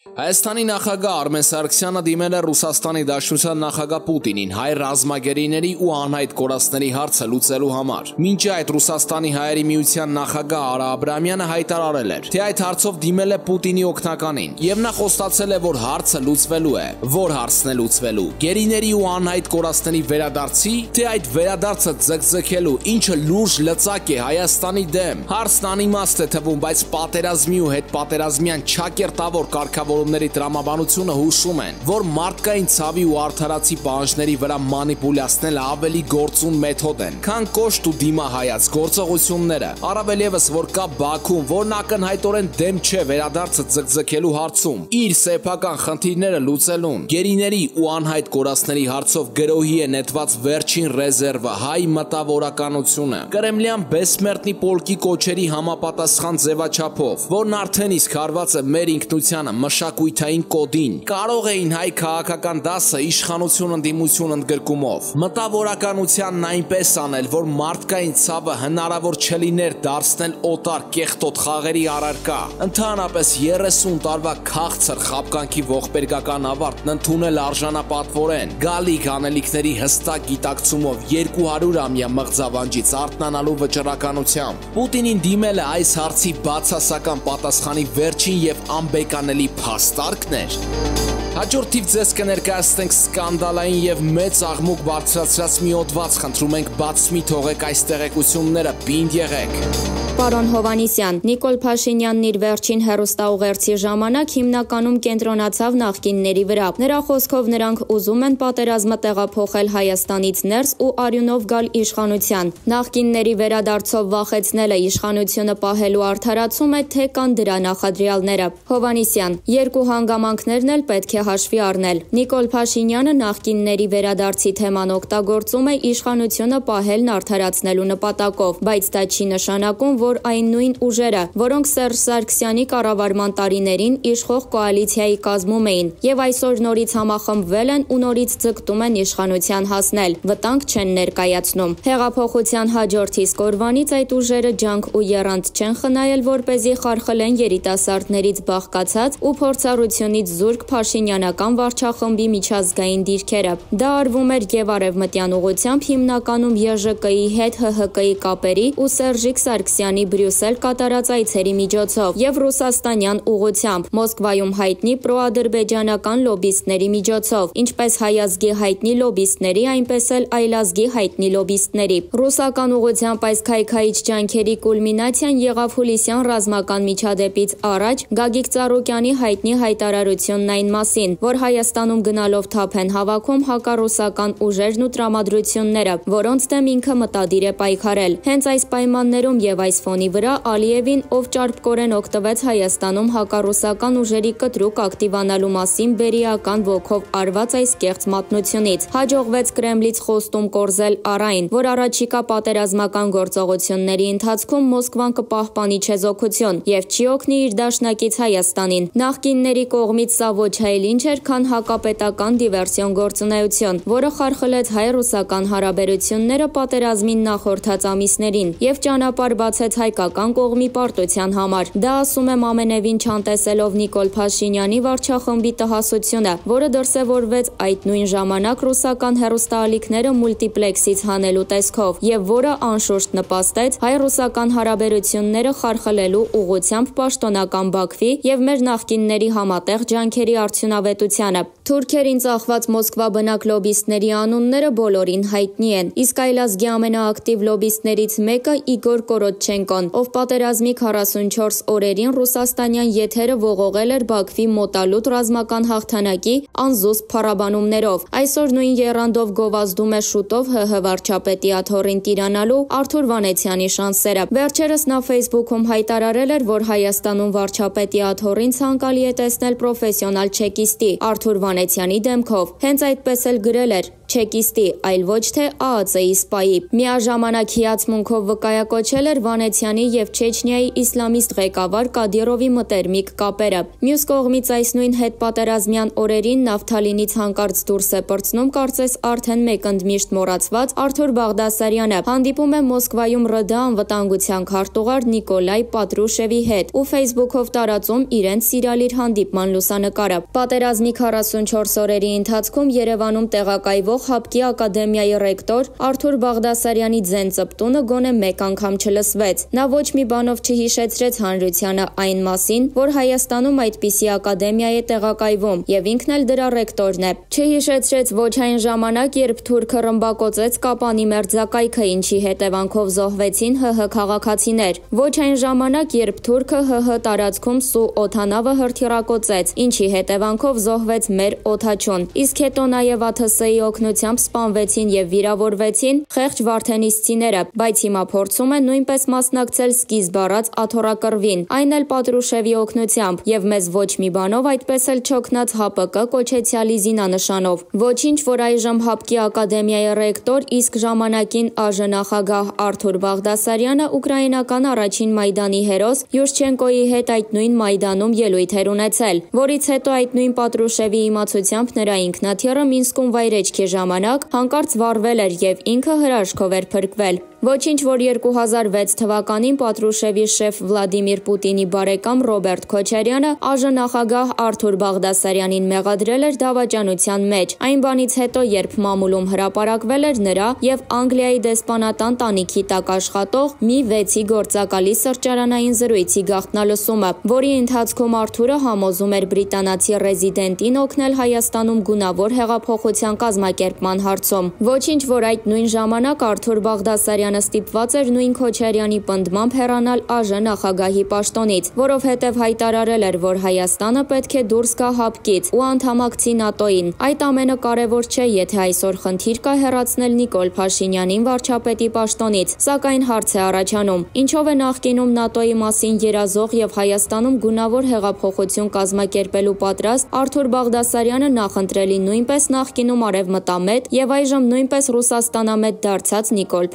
Հայաստանի նախագահ Արմեն Սարգսյանը դիմել է Ռուսաստանի Դաշնության նախագահ Պուտինին հայ ռազմագերիների ու անհայտ կորածների հարցը լուծելու համար։ Մինչ այդ Ռուսաստանի հայերի միության նախագահ Արա Աբրամյանը հայտարարել էր, թե այդ հարցով դիմել է Պուտինի օգնականին, եւ նա խոստացել է, որ հարցը լուծվելու է։ Որ հարցն է լուծվելու։ Գերիների ու անհայտ կորածների վերադարձի, թե այդ վերադարձը ձգձգելու, ինչը լուրջ լծակ է Հայաստանի դեմ։ Հարցն անիմաստ է թվում, բայց պատերազմի ու հետ պատերազմյան չակերտավոր կարգավոր որոնների տրամաբանությունը հուշում են, որ մարդկային ցավի ու արդարացի պահանջների վրա մանիպուլյացնելը ավելի գործուն մեթոդ են, քան կոշտ ու դիմահայաց գործողությունները։ Առավել եւս, որ կա Բաքուն, որն ակնհայտորեն դեմ չէ վերադարձը ձգձգելու հարցում, իր սեփական խնդիրները լուծելուն։ Գերիների ու անհայտ կորածների հարցով գրոհի է նետված վերջին ռեզերվը հայ մտավորականությունը։ Կրեմլյան բեսմերտնի պոլկի կոչերի համապատասխան ձևաչափով, որն արդեն իսկ հարված է մեր ինքնությանը մշ մշակույթային կոդին։ Կարող էին հայ քաղաքական դասը իշխանություն ընդդիմություն ընդգրկումով։ Մտավորականությանն այնպես անել, որ մարդկային ցավը հնարավոր չլիներ դարձնել օտար կեղտոտ խաղերի առարկա։ Ընդհանրապես 30 տարվա քաղցր խապկանքի ողբերգական ավարտն ընդունել արժանապատվորեն։ Գալիք անելիքների հստակ գիտակցումով 200-ամյա մղձավանջից արթնանալու վճռականությամբ։ Պուտինին դիմել է այս հարցի բացասական պատասխանի վերջին եւ անբեկանելի փաստ հաստարկներ։ Հաջորդ թիվ ձեզ կներկայացնենք սկանդալային եւ մեծ աղմուկ բարձրացրած մի օդված, խնդրում ենք բաց մի թողեք այս տեղեկությունները, բինդ եղեք։ Պարոն Հովանիսյան, Նիկոլ Փաշինյանն իր վերջին հերոստաուղերձի ժամանակ հիմնականում կենտրոնացավ նախկինների վրա։ Նրա խոսքով նրանք ուզում են պատերազմը տեղափոխել Հայաստանից ներս ու արյունով գալ իշխանության։ Նախկինների վերադարձով վախեցնելը իշխանությունը պահելու արդարացում է, թե կան դրա նախադրյալները։ Հովանիսյան, երկու հանգամանքներն էլ պետք է հաշվի առնել։ Նիկոլ Փաշինյանը նախկինների վերադարձի թեման օգտագործում է իշխանությունը պահելն արդարացնելու նպատակով, բայց դա չի նշանակում, որ այն նույն ուժերը, որոնք Սերժ Սարգսյանի կառավարման տարիներին իշխող կոալիցիայի կազմում էին եւ այսօր նորից համախմբվել են ու նորից ձգտում են իշխանության հասնել, վտանգ չեն ներկայացնում։ Հեղափոխության հաջորդ իսկ օրվանից այդ ուժերը ջանք ու երանգ չեն խնայել, որ เป զի խարխլեն երիտասարդներից բաղկացած ու փորձառությունից զուրկ Փաշինյանական վարչախմբի միջազգային դիրքերը։ Դա արվում էր եւ արևմտյան ուղությամբ հիմնականում ԵԺԿ-ի հետ ՀՀԿ-ի կապերի ու Սերժիկ Սարգսյանի Բրյուսել կատարած այցերի միջոցով եւ ռուսաստանյան ուղությամբ Մոսկվայում հայտնի պրոադրբեջանական լոբիստների միջոցով, ինչպես հայազգի հայտնի լոբիստների, այնպես էլ այլազգի հայտնի լոբիստների։ Ռուսական ուղությամբ այս քայքայիչ ջանքերի կուլմինացիան եղավ հուլիսյան ռազմական միջադեպից առաջ Գագիկ Ծառուկյանի հայտնի հայտարարությունն այն մասին, որ Հայաստանում գնալով թափ են հավաքում հակառուսական ուժերն ու տրամադրությունները, որոնց դեմ ինքը մտադիր է պայքարել։ Հենց այս պայմաններում եւ այս ֆոնի վրա Ալիևին, ով ճարպկորեն օգտվեց Հայաստանում հակառուսական ուժերի կտրուկ ակտիվանալու մասին բերիական ոգով արված այս կեղծ մատնությունից, հաջողվեց Կրեմլից խոստում կորզել առայն, որ առաջիկա պատերազմական գործողությունների ընթացքում Մոսկվան կպահպանի չեզոքություն եւ չի օգնի իր դաշնակից Հայաստանին։ Նախկինների կողմից սա ոչ այլ ինչ էր, քան հակապետական դիվերսիոն գործունեություն, որը խարխլեց հայ-ռուսական հարաբերությունները պատերազմին նախորդած ամիսներին եւ ճանապարհ բացեց հայկական կողմի պարտության համար։ Դա ասում եմ ամենևին չանտեսելով Նիկոլ Փաշինյանի վարչախմբի տհասությունը, որը դրսևորվեց այդ նույն ժամանակ ռուսական հերոստալիքները մուլտիպլեքսից հանելու տեսքով եւ որը անշուշտ նպաստեց հայ-ռուսական հարաբերությունները խարխլելու ուղղությամբ պաշտոնական Բաքվի եւ մեր նախկինների համատեղ ջանքերի արդյունավետությանը։ Թուրքերին ծախված Մոսկվա բնակ լոբիստների անունները բոլորին հայտնի են։ Իսկ այլազգի ամենաակտիվ լոբիստներից մեկը Իգոր Լուկաշենկոն, ով պատերազմի 44 օրերին ռուսաստանյան եթերը ողողել էր Բաքվի մոտալուտ ռազմական հաղթանակի անզուսպ փառաբանումներով։ Այսօր նույն երանդով գովազդում է շուտով ՀՀ վարչապետի աթոռին տիրանալու Արթուր Վանեցյանի շանսերը։ Վերջերս նա Facebook-ում հայտարարել էր, որ Հայաստանում վարչապետի աթոռին ցանկալի է տեսնել պրոֆեսիոնալ չեկիստի Արթուր Վանեցյանի դեմքով։ Հենց այդպես էլ գրել էր. Չեկիստի, այլ ոչ թե ԱԱՑ-ի սպայի։ Միաժամանակ հիացմունքով վկայակոչել էր Վանեցյանի եւ Չեչնիայի իսլամիստ ղեկավար Կադիրովի մտերմիկ կապերը։ Մյուս կողմից այս նույն հետպատերազմյան օրերին նավթալինից հանկարծ դուրս է պրծնում կարծես արդեն մեկընդմիշտ մոռացված Արթուր Բաղդասարյանը։ Հանդիպում է Մոսկվայում ՌԴ անվտանգության քարտուղար Նիկոլայ Պատրուշևի հետ ու Facebook-ով տարածում իրենց սիրալիր հանդիպման լուսանկարը։ Պատերազմի 44 օրերի ընթացքում Երևանում տեղակայվող ՀԱՊԿ-ի ակադեմիայի ռեկտոր Արթուր Բաղդասարյանի ձեն ծպտունը գոնե մեկ անգամ չլսվեց։ Նա ոչ մի բանով չհիշեցրեց հանրությանը այն մասին, որ Հայաստանում այդպիսի ակադեմիա է տեղակայվում եւ ինքն էլ դրա ռեկտորն է։ Չհիշեցրեց ոչ այն ժամանակ, երբ թուրքը ռմբակոծեց Կապանի մերձակայքը, ինչի հետևանքով զոհվեցին ՀՀ քաղաքացիներ։ Ոչ այն ժամանակ, երբ թուրքը ՀՀ տարածքում սու օթանավը հրթիռակոծեց, ինչի հետևանքով զոհվեց մեր օթաչուն։ Իսկ հետո նաեւ ԱԹՍ-ի օգնությամբ սպանվեցին եւ վիրավորվեցին խեղճ վարդենիսցիները, բայց հիմա փորձում է նույնպես մասնակցել սկիզբ առած աթորակռվին, այն էլ Պատրուշևի օգնությամբ եւ մեզ ոչ մի բանով այդպես էլ չօգնած ՀԱՊԿ կոչեցյալի զինանշանով։ Ոչինչ, որ այժմ ՀԱՊԿ-ի ակադեմիայի ռեկտոր, իսկ ժամանակին ԱԺ նախագահ Արթուր Բաղդասարյանը ուկրաինական առաջին Մայդանի հերոս Յուրշչենկոյի հետ այդ նույն Մայդանում ելույթ էր ունեցել, որից հետո այդ նույն Պատրուշևի իմացությամբ նրա ինքնաթիռը Մինսկում վայրեջքի ժամանակ հանկարծ վառվել էր եւ ինքը հրաշքով էր փրկվել։ Ոչինչ, որ 2006 թվականին Պատրուշևի շեֆ Վլադիմիր Պուտինի բարեկամ Ռոբերտ Քոչարյանը ԱԺ նախագահ Արթուր Բաղդասարյանին մեղադրել էր դավաճանության մեջ։ Այն բանից հետո, երբ մամուլում հրապարակվել էր նրա եւ Անգլիայի դեսպանատան տանիքի տակ աշխատող մի 6-ի գործակալի սրճարանային զրույցի գաղտնալսումը, որի ընթացքում Արթուրը համոզում էր բրիտանացի ռեզիդենտին օգնել Հայաստանում գունավոր հեղափոխության կազմակերպման հարցում։ Ոչինչ, որ այդ նույն ժամանակ Արթուր Բաղդասարյանը ստիպված էր նույն Քոչարյանի պնդմամբ հեռանալ ԱԺ նախագահի պաշտոնից, որովհետև հայտարարել էր, որ Հայաստանը պետք է դուրս գա ՀԱՊԿ-ից ու անդամակցի ՆԱՏՕ-ին։ Այդ ամենը կարևոր չէ, եթե այսօր խնդիր կա հեռացնել Նիկոլ Փաշինյանին վարչապետի պաշտոնից, սակայն հարց է առաջանում. ինչով է նախկինում ՆԱՏՕ-ի մասին երազող եւ Հայաստանում գունավոր հեղափոխություն կազմակերպելու պատրաստ Արթուր Բաղդասարյանը նախընտրելի նույնպես նախկինում արևմտամետ եւ այժմ նույնպես Ռուսաստանամետ դարձած Նիկոլ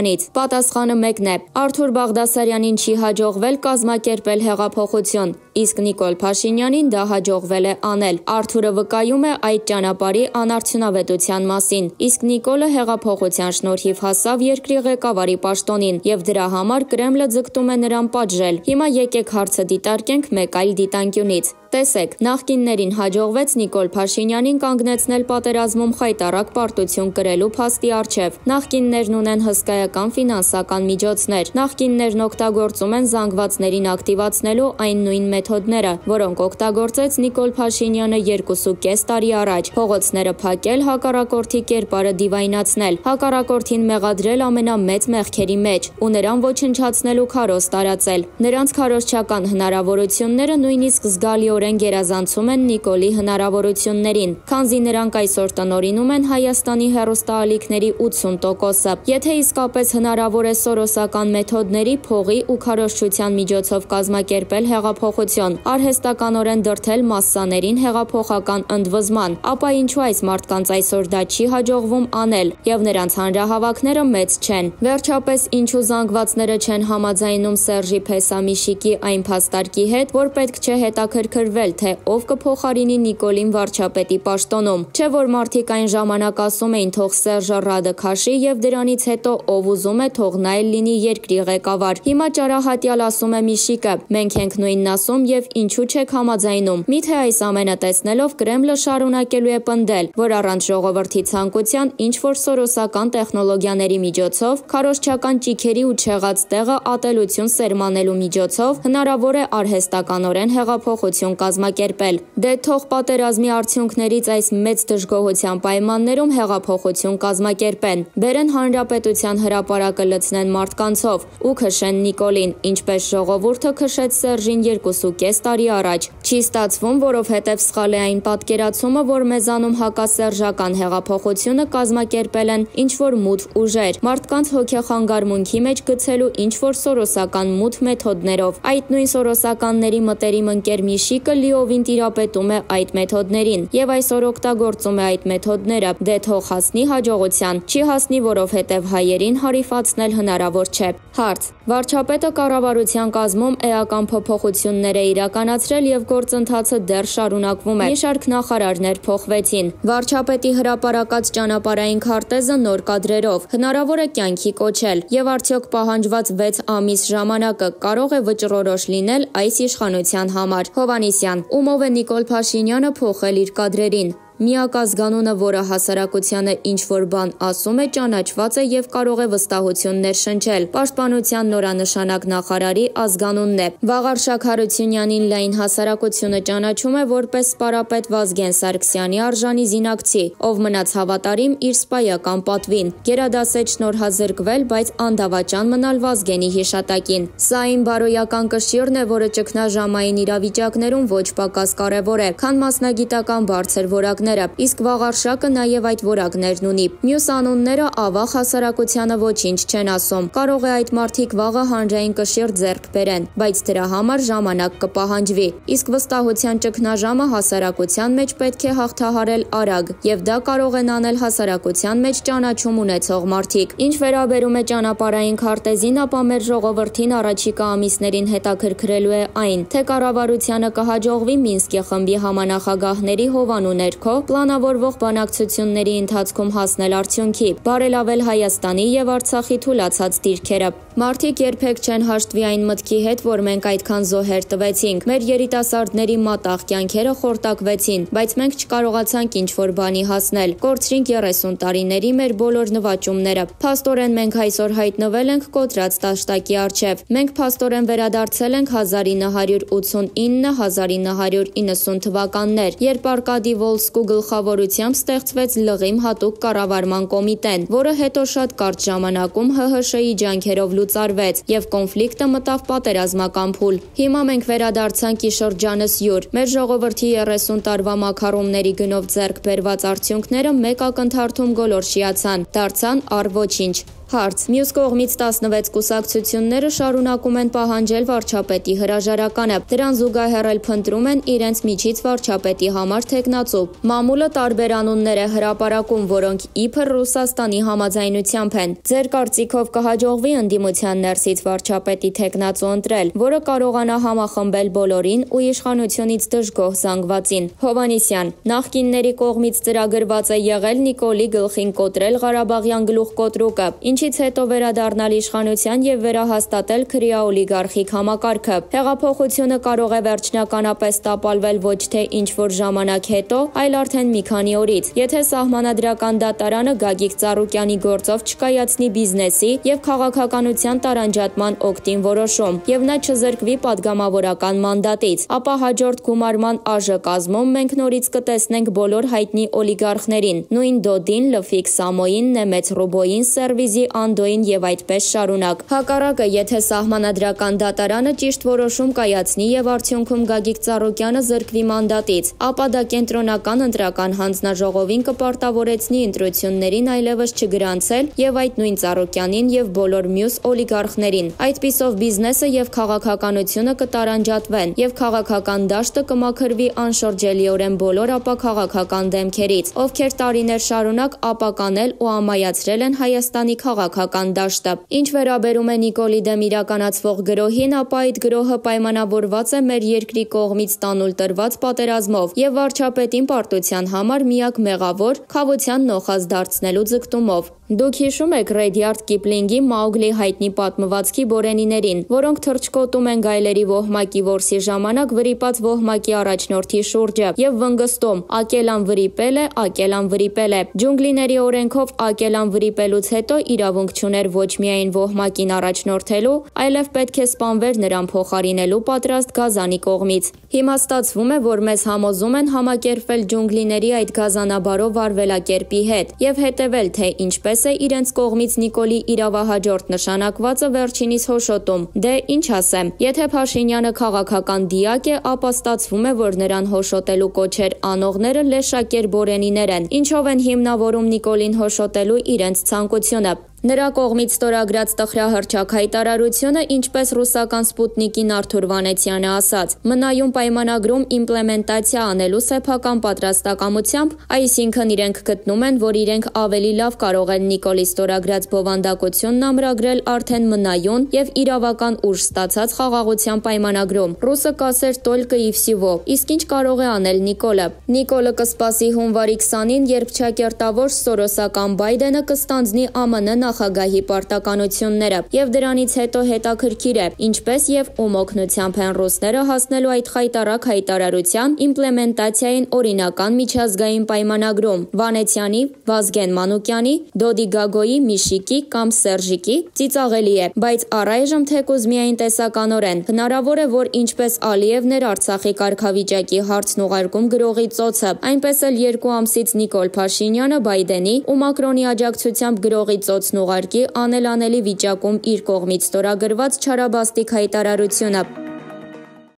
Փաշինյանից։ Պատասխանը մեկն է. Արթուր Բաղդասարյանին չի հաջողվել կազմակերպել հեղափոխություն, իսկ Նիկոլ Փաշինյանին դա հաջողվել է անել։ Արթուրը վկայում է այդ ճանապարհի անարդյունավետության մասին, իսկ Նիկոլը հեղափոխության շնորհիվ հասավ երկրի ղեկավարի պաշտոնին եւ դրա համար Կրեմլը ձգտում է նրան պատժել։ Հիմա եկեք հարցը դիտարկենք մեկ այլ դիտանկյունից։ Տեսեք, նախկիններին հաջողվեց Նիկոլ Փաշինյանին կանգնեցնել պատերազմում խայտարակ պարտություն կրելու փաստի առջև։ Նախկիններն ունեն հսկայական ֆինանսական միջոցներ։ Նախկիններն օգտագործում են զանգվածներին ակտիվացնելու այն նույն մեթոդները, որոնք օգտագործեց Նիկոլ Փաշինյանը 2.5 տարի առաջ։ Փողոցները փակել, հակառակորդի կերպարը դիվայնացնել, հակառակորդին մեղադրել ամենամեծ մեղքերի մեջ ու նրան ոչնչացնելու քարոզ տարածել։ Նրանց քարոզչական հնարավորությունները նույնիսկ զգալիորեն գերազանցում են Նիկոլի հնարավորություններին, քանզի նրանք այսօր տնորինում են Հայաստանի հերոստալիքների 80%-ը։ Եթե իսկապես հնարավոր է սորոսական մեթոդների, փողի ու քարոզչության միջոցով կազմակերպել հեղափոխություն, արհեստականորեն դրթել մասսաներին հեղափոխական ընդվզման, ապա ինչու այս մարդկանց այսօր դա չի հաջողվում անել եւ նրանց հանրահավաքները մեծ չեն։ Վերջապես ինչու զանգվածները չեն համաձայնում Սերժի Փեսամիշիկի այն փաստարկի հետ, որ պետք չէ հետաքրքրվել, թե ով կփոխարինի Նիկոլին վարչապետի պաշտոնում։ Չէ որ մարդիկ այն ժամանակ ասում էին թող Սերժը Ռադը քաշի եւ դրանից հետո ով ուզում է թող նա էլ լինի երկրի ղեկավար։ Հիմա ճարահատյալ ասում է Միշիկը. մենք ենք նույնն ասում եւ ինչու չեք համաձայնում։ Միթե այս ամենը տեսնելով Կրեմլը շարունակելու է պնդել, որ առանց ժողովրդի ցանկության ինչ որ սորոսական տեխնոլոգիաների միջոցով, քարոշչական ճիքերի ու չեղած տեղը ատելություն սերմանելու միջոցով հնարավոր է արհեստականորեն հեղափոխություն կազմակերպել։ Դե թող պատերազմի արդյունքներից այս մեծ դժգոհության պայմաններում հեղափոխություն կազմակերպեն։ Բերեն հանրապետության հրապարակը լցնեն մարդկանցով ու քշեն Նիկոլին, ինչպես ժողովուրդը քշեց Սերժին 2.5 տարի առաջ։ Չի ստացվում, որովհետև սխալ է այն պատկերացումը, որ մեզանում հակասերժական հեղափոխությունը կազմակերպել են ինչ-որ մութ ուժեր, մարդկանց հոգեխանգարմունքի մեջ գցելու ինչ-որ սորոսական մութ մեթոդներով։ Այդ նույն սորոսականների մտերիմ ընկեր Միշիկը լիովին տիրապետում է այդ մեթոդներին եւ այսօր օգտագործում է այդ մեթոդները։ Դե թող հասնի հաջողության։ Չի հասնի, որովհետև հայերին հարիֆացնել հնարավոր չէ։ Հարց. Վարչապետը կառավարության կազմում էական փոփոխություններ է իրականացրել եւ գործընթացը դեռ շարունակվում է։ Մի շարք նախարարներ փոխվեցին։ Վարչապետի հրապարակած ճանապարհային քարտեզը նոր կադրերով հնարավոր է կյանքի կոչել եւ արդյոք պահանջված 6 ամիս ժամանակը կարող է վճռորոշ լինել այս իշխանության համար։ Հովանիսյան. Ումով է Նիկոլ Փաշինյանը փոխել իր կադրերին։ Միակ ազգանունը, որը հասարակությանը ինչ-որ բան ասում է, ճանաչված է եւ կարող է վստահություններ շնչել։ Պաշտպանության նորանշանակ նախարարի ազգանունն է։ Վաղարշակ Հարությունյանին լայն հասարակությունը ճանաչում է որպես սպարապետ Վազգեն Սարգսյանի արժանի զինակցի, ով մնաց հավատարիմ իր սպայական պատվին։ Գերադասեց շնորհազրկվել, բայց անդավաճան մնալ Վազգենի հիշատակին։ Սա այն բարոյական կշիռն է, որը ճգնաժամային իրավիճակներում ոչ պակաս կարևոր է, քան մասնագիտական բարձր որակներ անունները, իսկ վաղարշակը նաև այդ որակներն ունի։ Մյուս անունները ավաղ հասարակությանը ոչինչ չեն ասում։ Կարող է այդ մարդիկ վաղը հանրային կշիռ ձեռք բերեն, բայց դրա համար ժամանակ կպահանջվի։ Իսկ վստահության ճգնաժամը հասարակության մեջ պետք է հաղթահարել արագ, եւ դա կարող են անել հասարակության մեջ ճանաչում ունեցող մարդիկ։ Ինչ վերաբերում է ճանապարհային քարտեզին, ապա մեր ժողովրդին առաջիկա ամիսներին հետաքրքրելու է այն, թե կառավարությանը կհաջողվի Մինսկի խմբի համանախագահների հովանու ներքո պլանավորվող բանակցությունների ընթացքում հասնել արդյունքի, բարելավել Հայաստանի եւ Արցախի թուլացած դիրքերը։ Մարդիկ երբեք չեն հաշտվի այն մտքի հետ, որ մենք այդքան զոհեր տվեցինք։ Մեր երիտասարդների մատաղ կյանքերը խորտակվեցին, բայց մենք չկարողացանք ինչ-որ բանի հասնել։ Կորցրինք 30 տարիների մեր բոլոր նվաճումները։ Փաստորեն մենք այսօր հայտնվել ենք կոտրած տաշտակի առջև։ Մենք փաստորեն վերադարձել ենք 1989-1990 թվականներ, երբ Արկադի Վոլսկու գլխավորությամբ ստեղծվեց լղիմ հատուկ կառավարման կոմիտեն, որը հետո շատ կարճ ժամանակում ՀՀՇ-ի ջանքերով լուծարվեց եւ կոնֆլիկտը մտավ պատերազմական փուլ։ Հիմա մենք վերադարձանք ի շրջանս յուր։ Մեր ժողովրդի 30 տարվա մակարոնների գնով ձեռք բերված արդյունքները մեկ ակնթարթում գոլորշիացան, դարձան առ ոչինչ։ Հարց. Մյուս կողմից 16 կուսակցությունները շարունակում են պահանջել վարչապետի հրաժարականը։ Դրան զուգահեռ էլ փնտրում են իրենց միջից վարչապետի համար տեխնացու։ Մամուլը տարբեր անուններ է հրապարակում, որոնք իբր Ռուսաստանի համաձայնությամբ են։ Ձեր կարծիքով կհաջողվի ընդդիմության ներսից վարչապետի տեխնացու ընտրել, որը կարողանա համախմբել բոլորին ու իշխանությունից դժգոհ զանգվածին։ Հովանիսյան. Նախկինների կողմից ծրագրված է եղել Նիկոլի գլխին կոտրել Ղարաբաղյան գլուխկոտրուկը, ինչ ինչից հետո վերադառնալ իշխանության եւ վերահաստատել քրեա օլիգարխիկ համակարգը։ Հեղափոխությունը կարող է վերջնականապես տապալվել ոչ թե ինչ-որ ժամանակ հետո, այլ արդեն մի քանի օրից, եթե սահմանադրական դատարանը Գագիկ Ծառուկյանի գործով չկայացնի բիզնեսի եւ քաղաքականության տարանջատման օկտին որոշում եւ նա չզրկվի падգամավորական մանդատից, ապա հաջորդ գումարման ԱԺ կազմում մենք նորից կտեսնենք բոլոր հայտնի օլիգարխներին՝ նույն Դոդին, Լֆիկ Սամոյին, Նեմեց Ռուբոյին, Սերվիզի Անդոին եւ այդպես շարունակ։ Հակառակը, եթե սահմանադրական դատարանը ճիշտ որոշում կայացնի եւ արդյունքում Գագիկ Ծառուկյանը զրկվի մանդատից, ապա դա կենտրոնական ընտրական հանձնաժողովին կպարտավորեցնի ընտրություններին այլևս չգրանցել եւ այդ նույն Ծառուկյանին եւ բոլոր մյուս օլիգարխներին։ Այդպիսով բիզնեսը եւ քաղաքականությունը կտարանջատվեն եւ քաղաքական դաշտը կմաքրվի անշրջելիորեն բոլոր ապա քաղաքական դեմքերից, ովքեր տարիներ շարունակ ապականել ու ամայացրել են Հայաստանի քաղաքական քաղաքական դաշտը։ Ինչ վերաբերում է Նիկոլի դեմ իրականացվող գրոհին, ապա այդ գրոհը պայմանավորված է մեր երկրի կողմից տանուլ տրված պատերազմով եւ վարչապետին պարտության համար միակ մեղավոր խավության նոխած դարձնելու ձգտումով։ Դուք հիշում եք Ռեդյարդ Կիպլինգի Մաուգլի հայտնի պատմվածքի բորենիներին, որոնք թրջկոտում են գայլերի ոհմակի որսի ժամանակ վրիպած ոհմակի առաջնորդի շուրջը եւ վնգստում. Ակելան վրիպել է, Ակելան վրիպել է։ Ջունգլիների օրենքով Ակելան վրիպելուց հետո իր իրավունք չուներ ոչ միայն ոհմակին առաջնորդելու, այլև պետք է սպանվեր նրան փոխարինելու պատրաստ գազանի կողմից։ Հիմա ստացվում է, որ մեզ համոզում են համակերպվել ջունգլիների այդ գազանաբարով վարվելակերպի հետ եւ հետեւել, թե ինչպես է իրենց կողմից Նիկոլի իրավահաջորդ նշանակվածը վերջինիս հոշոտում։ Դե ինչ ասեմ, եթե Փաշինյանը քաղաքական դիակ է, ապա ստացվում է, որ նրան հոշոտելու կոչեր անողները Լեշակեր Բորենիներ են, ինչով են հիմնավորում Նիկոլին հոշոտելու իրենց ցանկությունը։ Նրա կողմից ստորագրած տխրահրճակ հայտարարությունը, ինչպես ռուսական Սպուտնիկին Արթուր Վանեցյանը ասաց, մնայուն պայմանագրում իմպլեմենտացիա անելու սեփական պատրաստակամությամբ, այսինքն իրենք գտնում են, որ իրենք ավելի լավ կարող են Նիկոլի ստորագրած բովանդակությունն ամրագրել արդեն մնայուն եւ իրավական ուժ ստացած խաղաղության պայմանագրում։ Ռուսը կասեր «Только и всего»։ Իսկ ինչ կարող է անել Նիկոլը։ Նիկոլը կսպասի հունվարի 20-ին, երբ չակերտավոր սորոսական Բայդենը կստանձնի ԱՄՆ նախագահի պարտականությունները եւ դրանից հետո հետաքրքիր է ինչպես եւ ում օգնությամբ են ռուսները հասնելու այդ խայտարակ հայտարարության իմպլեմենտացիային օրինական միջազգային պայմանագրում Վանեցյանի, Վազգեն Մանուկյանի, Դոդի Գագոյի, Միշիկի կամ Սերժիկի ծիծաղելի է, բայց առայժմ թեկուզ միայն տեսականորեն հնարավոր է որ ինչպես Ալիևն էր Արցախի կարգավիճակի հարցն ուղարկում գրողի ծոցը, այնպես էլ երկու ամսից Նիկոլ Փաշինյանը Բայդենի ու Մակրոնի աջակցությամբ գրողի ծոցն ուղարկի անելանելի վիճակում իր կողմից ստորագրված չարաբաստիկ հայտարարությունը։